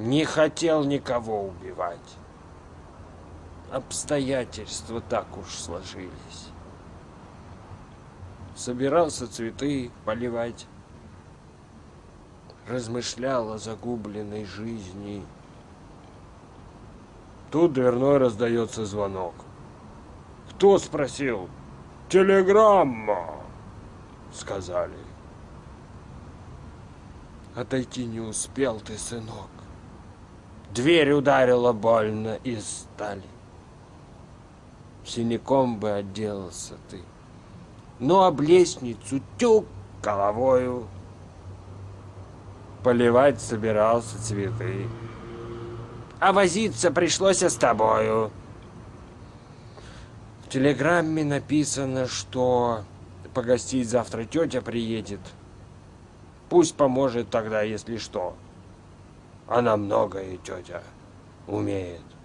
Не хотел никого убивать. Обстоятельства так уж сложились. Собирался цветы поливать. Размышлял о загубленной жизни. Тут дверной раздается звонок. Кто спросил? Телеграмма, сказали. Отойти не успел ты, сынок. Дверь ударила больно из стали. Синяком бы отделался ты. Но об лестницу тюк головою. Поливать собирался цветы. А возиться пришлось с тобою. В телеграмме написано, что погостить завтра тетя приедет. Пусть поможет тогда, если что. Она многое, тетя, умеет.